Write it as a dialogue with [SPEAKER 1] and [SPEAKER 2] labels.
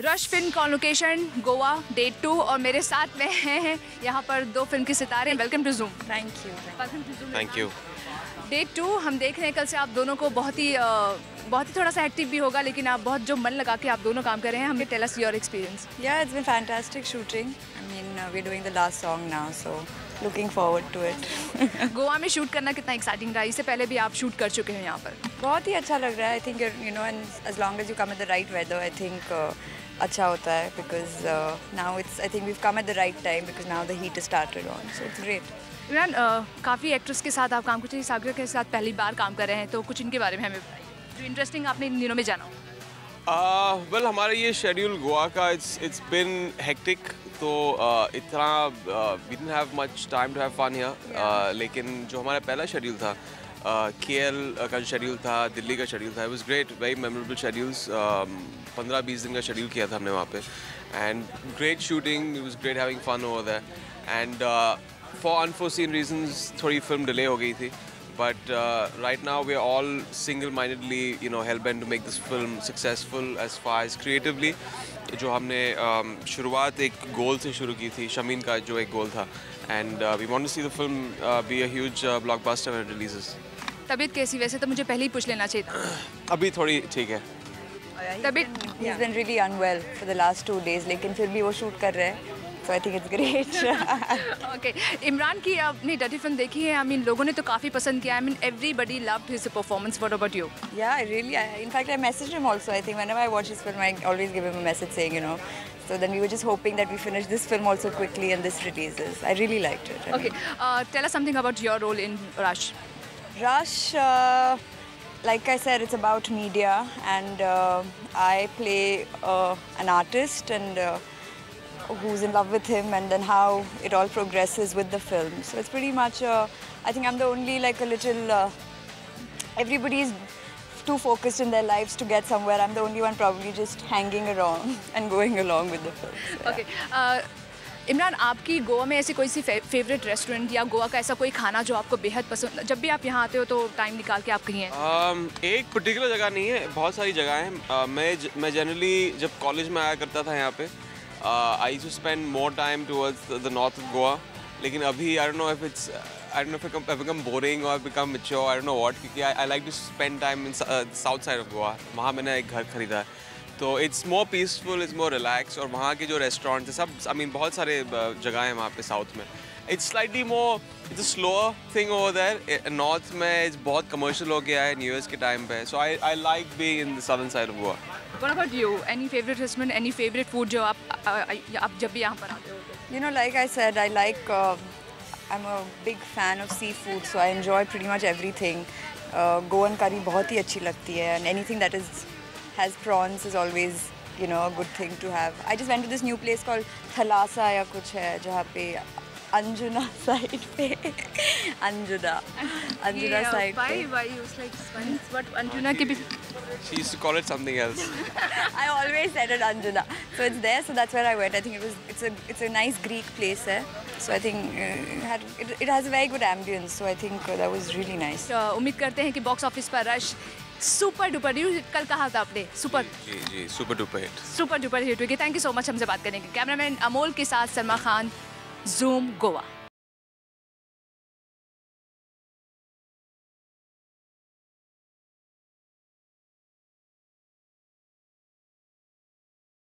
[SPEAKER 1] Rush film कॉन्लोकेशन Goa day two और मेरे साथ में हैं यहाँ पर दो फ़िल्म के सितारे welcome to Zoom
[SPEAKER 2] thank you
[SPEAKER 1] welcome to Zoom
[SPEAKER 3] thank you
[SPEAKER 1] day two हम देख रहे हैं कल से आप दोनों को बहुत ही बहुत ही थोड़ा सा एक्टिव भी होगा लेकिन आप बहुत जो मन लगा के आप दोनों काम कर रहे हैं हमें tell us your
[SPEAKER 2] experience it's been fantastic shooting. I mean, uh, we're doing the last song now, so looking forward to it.
[SPEAKER 1] Goa में शूट करना कितना एक्साइटिंग रहा? इससे पहले भी आप शूट कर चुके हैं यहाँ पर।
[SPEAKER 2] बहुत ही अच्छा लग रहा है I think you know and as long as you come at the right weather I think अच्छा होता है uh, because now it's I think we come at the right time because now the heat started on so it's
[SPEAKER 1] great Imran काफ़ी actress के साथ आप काम कुछ हैं सागर के साथ पहली बार काम कर रहे हैं तो कुछ इनके बारे में हमें बताइए जो इंटरेस्टिंग आपने इन दिनों में जाना हो।
[SPEAKER 3] वेल हमारा ये शेड्यूल गोवा का इट्स इट्स बिन हेक्टिक तो uh, इतना we didn't have much time to have fun here लेकिन जो हमारा पहला शेड्यूल था के एल का जो शेड्यूल था दिल्ली का शेड्यूल था it was great very memorable schedules पंद्रह बीस दिन का शेड्यूल किया था हमने वहाँ पे। And great shooting it was great having fun over there and for unforeseen reasons थोड़ी फ़िल्म डिले हो गई थी। But uh, right now we're all single-mindedly you know hell-bent to make this film successful as far as creatively जो हमने um, शुरुआत एक गोल से शुरू की थी शमीन का जो एक गोल था and we want to see the film be a huge blockbuster when it releases
[SPEAKER 1] तबीयत कैसी वैसे तो मुझे पहले ही पूछ लेना चाहिए था
[SPEAKER 3] अभी थोड़ी ठीक है
[SPEAKER 1] तबीयत
[SPEAKER 2] He's been really unwell for the last two days, लेकिन फिर भी वो शूट कर रहे हैं so I think it's great.
[SPEAKER 1] Okay Imran की आपने डटी फिल्म देखी है आई मीन लोगों ने तो काफ़ी पसंद किया I mean everybody loved his performance what about you
[SPEAKER 2] Yeah, I really. I, in fact, I messaged him also. I think whenever I watch his film, I always give him a message saying, you know. So then we were just hoping that we finish this film also quickly and this releases. I really liked it. I
[SPEAKER 1] okay
[SPEAKER 2] mean,
[SPEAKER 1] tell us something about your role in Rush
[SPEAKER 2] Rush, uh, like I said, it's about media, and uh, I play uh, an artist and. Uh, who's in love with him and then how it all progresses with the film so it's pretty much uh, i think i'm the only like a little uh, everybody's too focused in their lives to get somewhere. I'm the only one probably just hanging around and going along with the film. So,
[SPEAKER 1] okay Imran आपकी गोवा में ऐसी कोई सी favourite restaurant या गोवा का ऐसा कोई खाना जो आपको बेहद पसंद जब भी आप यहाँ आते हो तो टाइम निकाल के आप कहीं हैं
[SPEAKER 3] um, एक पर्टिकुलर जगह नहीं है बहुत सारी जगह हैं uh, मैं मैं जनरली जब कॉलेज में आया करता था यहाँ पे I to spend more time towards the north of Goa लेकिन अभी I don't know if it's I don't know if become boring और become mature I don't know what क्योंकि I like to spend time in south side of Goa वहाँ मैंने एक घर खरीदा है। तो it's more peaceful it's more relax और वहाँ के जो रेस्टोरेंट्स हैं सब आई मीन बहुत सारे uh, जगह हैं वहाँ पे साउथ में। It's slightly more it's a slower thing over there north में बहुत कमर्शियल हो गया है न्यू ईयर्स के टाइम पे। So I I like being in the southern side of Goa
[SPEAKER 1] what about you any favourite restaurant any favourite food जो आप अ, अ, आप जब भी यहाँ पर आते हो तो?
[SPEAKER 2] you know, like I said, I like. Uh, I'm a big fan of seafood, so I enjoy pretty much everything. Uh, Goan curry बहुत ही अच्छी लगती है, and anything that is has prawns is always you know a good thing to have. I just went to this new place called Thalassa या कुछ है जहाँ पे Anjuna side पे अंजुना अंजुना साइड पे
[SPEAKER 1] bye bye you like spice but Anjuna के भी
[SPEAKER 3] she is call it something else
[SPEAKER 2] I always said it Anjuna so it's there so that's where I went I think it was it's a it's a nice Greek place है so I think had it has a very good ambience so I think that was really nice
[SPEAKER 1] उम्मीद करते हैं कि box office पर rush super duper you कल कहा था आपने सुपर
[SPEAKER 3] जी जी super duper
[SPEAKER 1] hit super duper hit thank you so much हमसे बात करने के कैमरामैन अमोल के साथ सलमा खान। जूम गोवा